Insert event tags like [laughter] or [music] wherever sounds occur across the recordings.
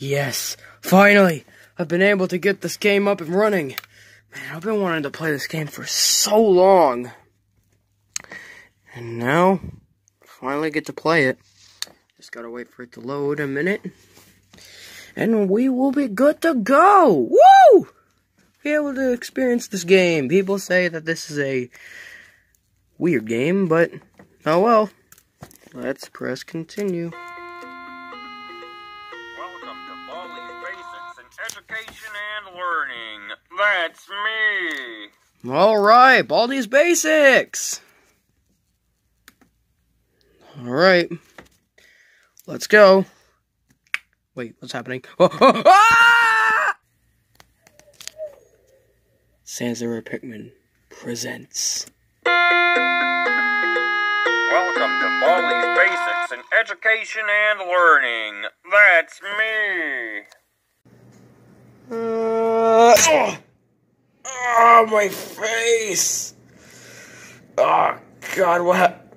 Yes, finally, I've been able to get this game up and running. Man, I've been wanting to play this game for so long. And now, finally get to play it. Just gotta wait for it to load a minute. And we will be good to go! Woo! Be able to experience this game. People say that this is a weird game, but oh well. Let's press continue. That's me. Alright, Baldi's Basics! Alright. Let's go. Wait, what's happening? Oh, [laughs] ah! Sans the Red Pikmin presents. Welcome to Baldi's Basics in Education and Learning. That's me. Uh, oh, my face! Oh, God, what?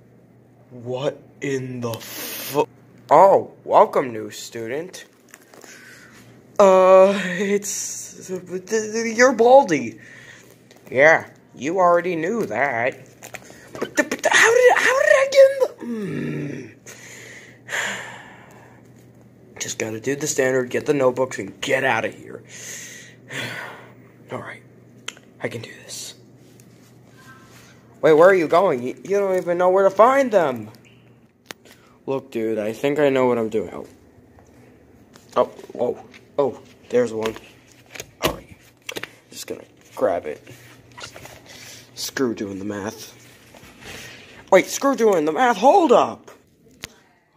What in the fu- Oh, welcome, new student. Uh, it's. You're Baldi. Yeah, you already knew that. But, the, but the, how did how did I get in the? Hmm. [sighs] Just gotta do the standard, get the notebooks, and get out of here. [sighs] Alright. I can do this. Wait, where are you going? You, don't even know where to find them. Look, dude, I think I know what I'm doing. Oh. Oh, whoa. Oh, there's one. Alright. Just gonna grab it. Screw doing the math. Wait, screw doing the math. Hold up.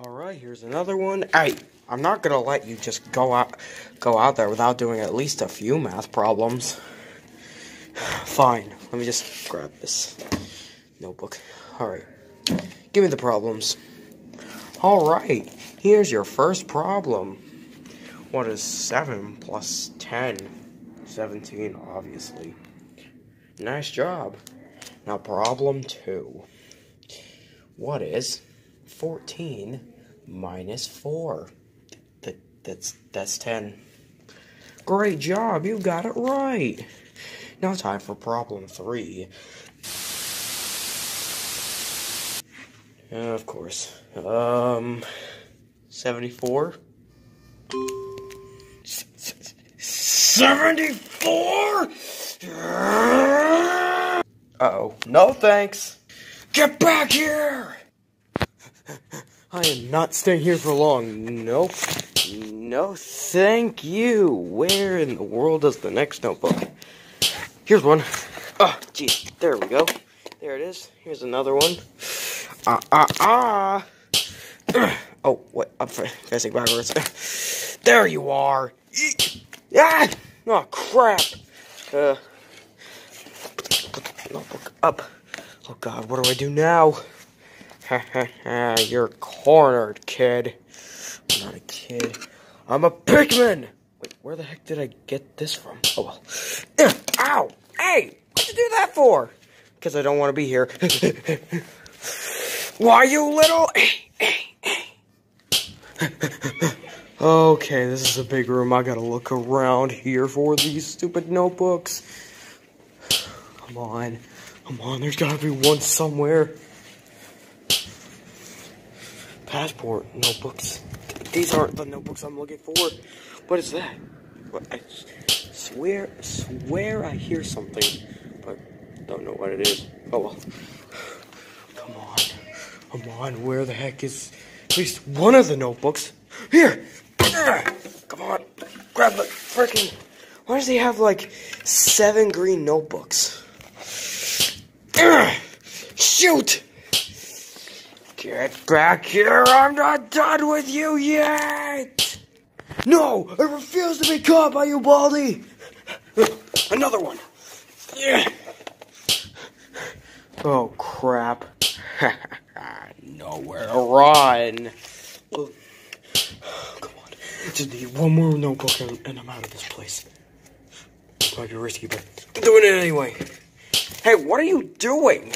Alright, here's another one. Hey, I'm not gonna let you just go out go out there without doing at least a few math problems. Fine. Let me just grab this notebook. Alright. Give me the problems. Alright. Here's your first problem. What is 7 plus 10? 17, obviously. Nice job. Now, problem 2. What is 14 minus 4? That, that's, that's 10. Great job, you got it right. Now, time for problem 3. Uh, of course. Um, 74? 74? Uh-oh. No thanks. Get back here! [laughs] I am not staying here for long. Nope. No thank you. Where in the world is the next notebook? Here's one. Oh, geez. There we go. There it is. Here's another one. Ah, ah, ah. [clears throat] Oh, what? I'm facing backwards. [clears throat] There you are. [clears throat] Ah! Oh, crap. Uh, notebook up. Oh, God, what do I do now? Ha ha ha, you're cornered, kid. I'm not a kid. I'm a Pikmin! Where the heck did I get this from? Oh, well. Ow! Hey! What'd you do that for? Because I don't want to be here. Why, you little... okay, this is a big room. I gotta look around here for these stupid notebooks. Come on. Come on, there's gotta be one somewhere. Passport notebooks. These aren't the notebooks I'm looking for. What is that? What, I swear, swear I hear something, but don't know what it is. Oh well. Come on. Come on, where the heck is at least one of the notebooks? Here! Come on. Grab the freaking. Why does he have like seven green notebooks? Shoot! Get back here! I'm not done with you yet! No! I refuse to be caught by you, Baldi! Another one! Yeah! Oh, crap. [laughs] Nowhere to run. Oh, come on. Just need one more notebook and, and I'm out of this place. Might be risky, but I'm doing it anyway. Hey, what are you doing?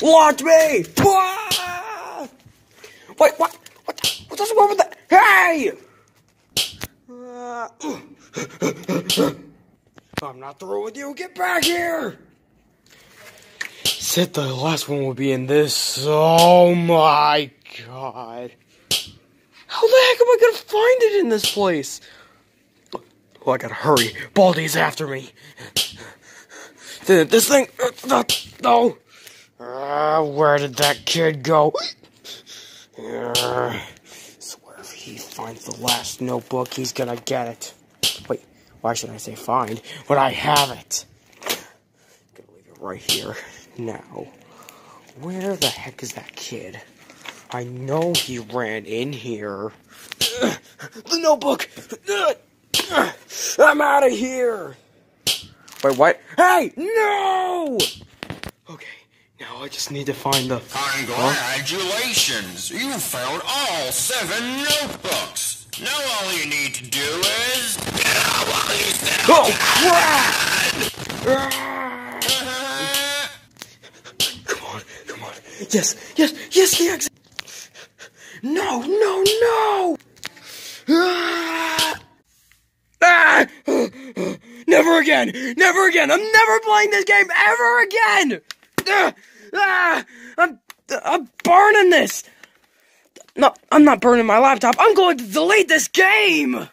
Launch me! Ah! Wait, what? What? What's wrong with that? Hey! I'm not through with you. Get back here. Said the last one will be in this. Oh my god. How the heck am I gonna find it in this place? Oh, I gotta hurry. Baldi's after me. This thing. uh, No. Uh, where did that kid go? Uh, he finds the last notebook, he's gonna get it. Wait, why should I say find when I have it? Gonna leave it right here. Now, where the heck is that kid? I know he ran in here. The notebook! I'm out of here! Wait, what? Hey! No! Okay, now I just need to find the. Congratulations! You found all seven notebooks! Now all you need to do is... Oh, crap! Ah! Come on, come on. Yes, yes, yes, the exit! No, no, no! Ah! Ah! Never again! Never again! I'm never playing this game ever again! Ah! Ah! I'm, I'm burning this! No, I'm not burning my laptop. I'm going to delete this game!